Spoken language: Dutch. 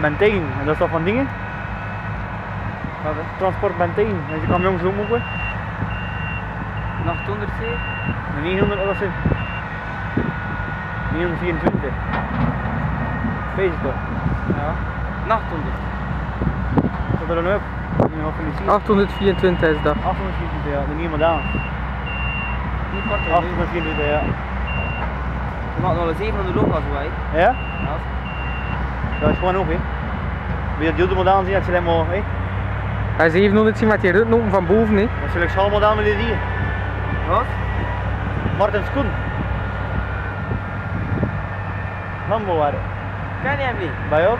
Bentijn, en dat is toch van dingen? Transport Bentijn, en je kan jongens ook mogen. Nacht 100 C? De 900, wat is het? 924. Wees het toch? Ja. Nacht 100. Wat er dan ook? Nu zie. 824 is dat. 824, ja, de nieuwe model. Niet kort hè? 824, ja. Je maakt nog een 700 loop als wij. Ja? Ja. Dat is gewoon ook, hè. Wie dat duurde model zien, dat je helemaal, hè. Hij is 700 zien met die rutten open van boven. Hè. Dat is een schaalmodel met die die. Wat? Martin Schoen. Lambo waren. Ken je hem niet? Bij jou?